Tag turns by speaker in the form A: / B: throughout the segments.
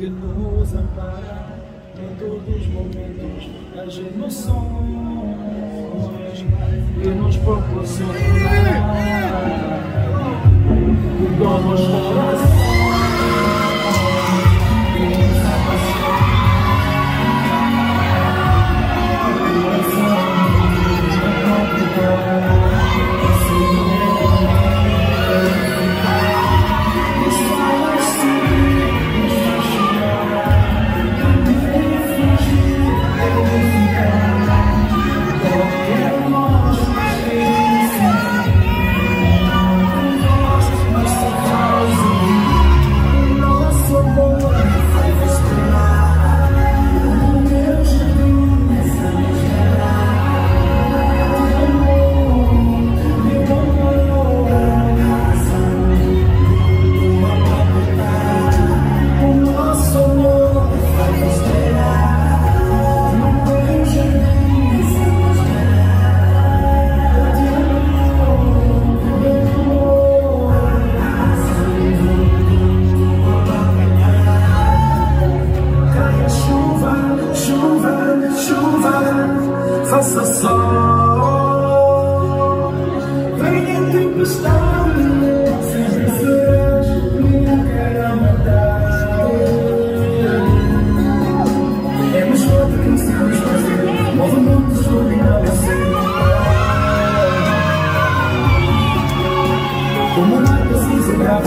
A: que nos ampara em todos os momentos, as emoções que nos proporciona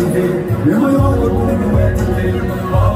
A: activer, le moyen de couler,
B: nous activer,